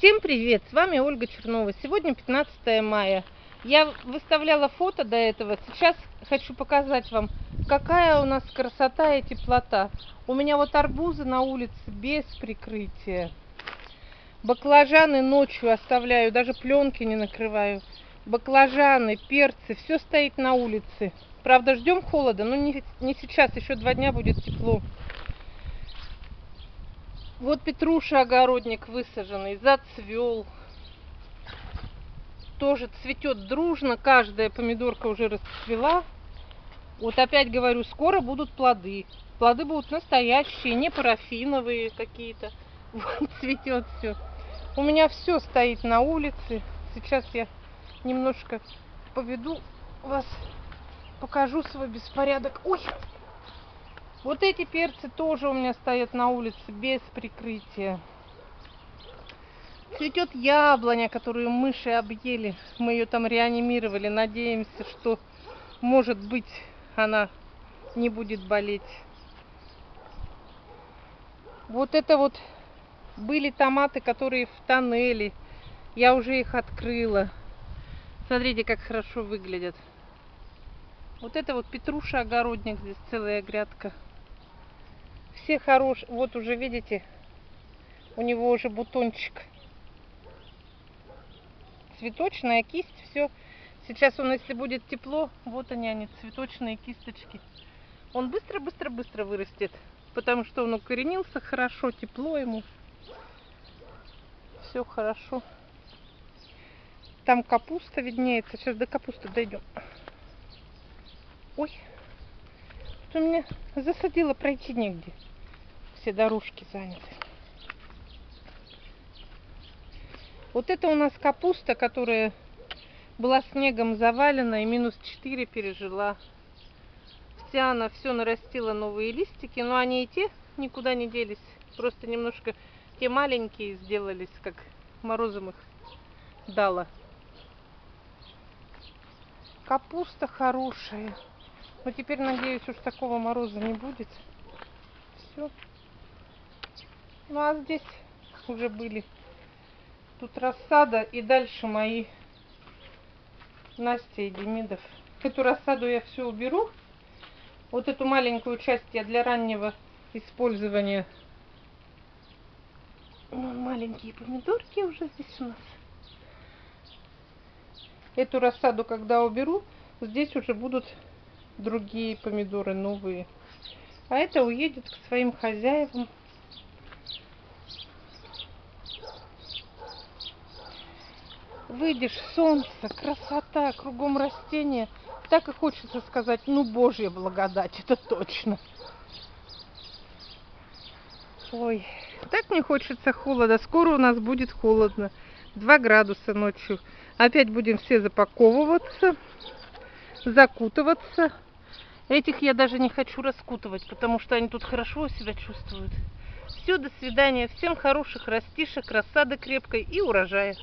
Всем привет! С вами Ольга Чернова. Сегодня 15 мая. Я выставляла фото до этого. Сейчас хочу показать вам, какая у нас красота и теплота. У меня вот арбузы на улице без прикрытия. Баклажаны ночью оставляю, даже пленки не накрываю. Баклажаны, перцы, все стоит на улице. Правда, ждем холода, но не, не сейчас, еще два дня будет тепло. Вот петруша огородник высаженный, зацвел. Тоже цветет дружно, каждая помидорка уже расцвела. Вот опять говорю, скоро будут плоды. Плоды будут настоящие, не парафиновые какие-то. Вот цветет все. У меня все стоит на улице. Сейчас я немножко поведу вас, покажу свой беспорядок. Ой, вот эти перцы тоже у меня стоят на улице без прикрытия. Цветет яблоня, которую мыши объели. Мы ее там реанимировали. Надеемся, что, может быть, она не будет болеть. Вот это вот были томаты, которые в тоннеле. Я уже их открыла. Смотрите, как хорошо выглядят. Вот это вот петруша огородник, здесь целая грядка все хорошие. Вот уже видите, у него уже бутончик. Цветочная кисть, все. Сейчас он, если будет тепло, вот они, они, цветочные кисточки. Он быстро-быстро-быстро вырастет, потому что он укоренился хорошо, тепло ему. Все хорошо. Там капуста виднеется. Сейчас до капусты дойдем. Ой, что меня засадило пройти негде все дорожки заняты. Вот это у нас капуста, которая была снегом завалена и минус 4 пережила. Вся она все нарастила новые листики, но они и те никуда не делись. Просто немножко те маленькие сделались, как морозом их дала. Капуста хорошая. Но теперь, надеюсь, уж такого мороза не будет. Все. Ну а здесь уже были тут рассада и дальше мои Настя и Демидов. Эту рассаду я все уберу. Вот эту маленькую часть я для раннего использования. Ну, маленькие помидорки уже здесь у нас. Эту рассаду, когда уберу, здесь уже будут другие помидоры новые. А это уедет к своим хозяевам. Выйдешь, солнце, красота, кругом растения. Так и хочется сказать, ну, Божья благодать, это точно. Ой, так мне хочется холода. Скоро у нас будет холодно. 2 градуса ночью. Опять будем все запаковываться, закутываться. Этих я даже не хочу раскутывать, потому что они тут хорошо себя чувствуют. Все, до свидания. Всем хороших растишек, рассады крепкой и урожая.